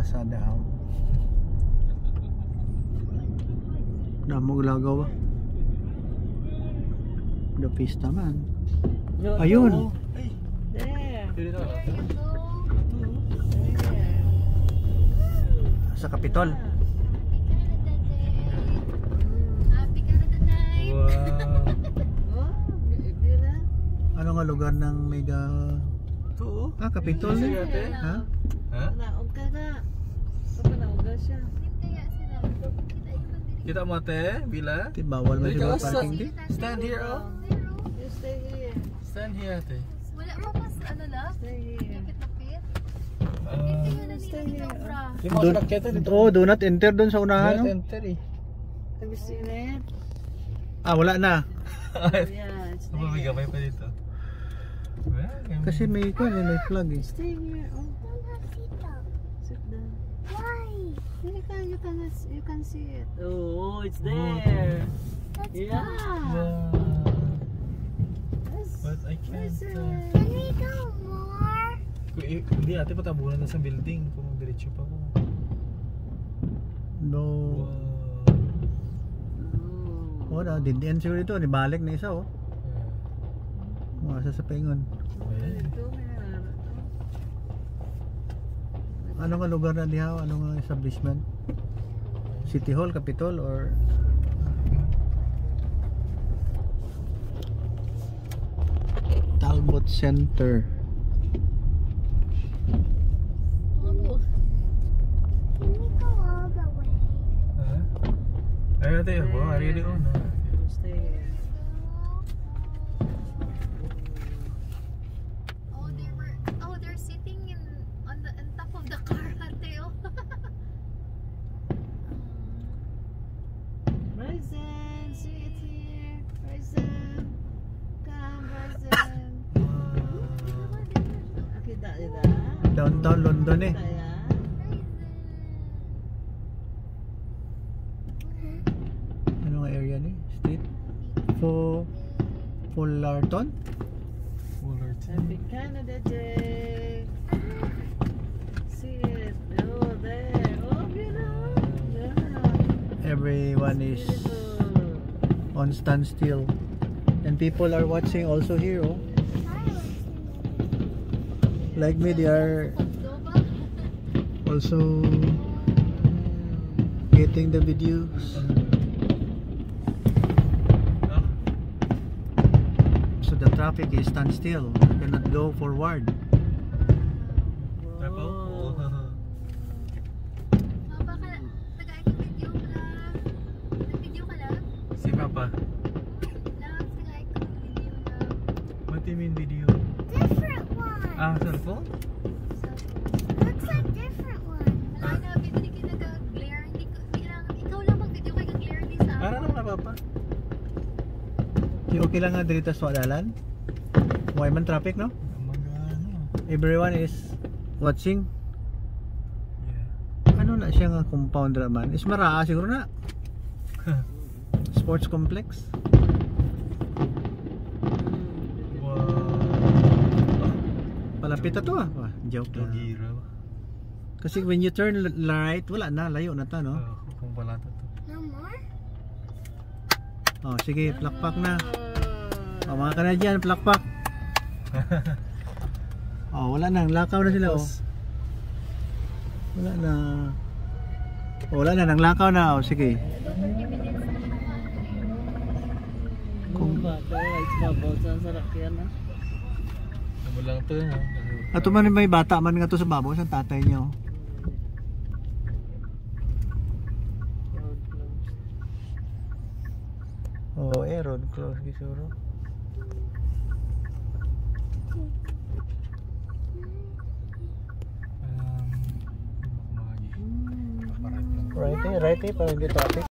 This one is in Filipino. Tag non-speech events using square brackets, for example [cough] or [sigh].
plaza daw. Damo lagaw ba? The pista man. Ayun. Sa Kapitol. Wow. Oh? Ano nga lugar ng mega... Ito. Ah, Kapitol ate. Ha? Ha? Naog ka nga. Kapanaog ka siya. Kita mo ate, bila? Di bawal sila sa- parking di. Stand here, oh. You stay here. Stand here ate. Wala mo mas ano na? Stay here. Lapit-lapit. Ah. Tingnan na Stay here. mo Doon-. Oh, do not enter doon sa unahan. Not No? enter eh. Have you seen it? Ah, wala na. [laughs] Yeah, it's Ano may there. gamay pa dito? Kasi may ko may flag eh. Stay here. Oh, sit down. Why? You can, you can, you can see it. Oh, it's there. Yeah. Wow. Yes. But I can't. Uh? Can we go more? Hindi ate patabunan na sa building kung diretso pa ko. No. Oh. Oh, na, din end siguro ito. Nibalik na isa oh. Masa sa meron. Ano nga lugar na diha? Ano nga establishment? City Hall, Capitol, or Talbot Center. Oh. Go all the way? Ha? Ay ate, oh, ari di oh. Downtown London eh. Kaya. Ano nga area ni? Street? Fo Fullerton? Fullerton. Happy Canada Day. See it. Oh, there. Oh, beautiful. Yeah. Everyone is on standstill. And people are watching also here oh. Like me, they are also getting the videos. So the traffic is standstill. You cannot go forward. Si Papa. Ka video Ah, cellphone? Looks like different one. Wala na, hindi ka nag-glare. Hindi ko, kailangan, ikaw lang mag-video kay nag-glare di sa Ano naman na Papa? Okay, okay lang nga dito sa Wadalan. Why man traffic no? Magano. Everyone is watching. Yeah. Ano na siya nga compound raman? Is maraa siguro na. [laughs] Sports complex. Wow. Palapit na to ah. Ah, joke lang. Kasi when you turn right, wala na, layo na to, no? Oh, kung pala to. No more? Oh, sige, plakpak na. Oh, mga Canadian, plakpak. oh, wala na, lakaw na sila, oh. Wala na. Oh, wala na, nanglakaw na, oh, sige. Kung ba, kaya it's mabaw sa sarakyan na. Ano lang to, no? Ato man may bata man nga to sa babaw sa tatay niya, oh. Oh, eh, road close, siguro. Um, ano Right, eh, right, eh, parang hindi traffic.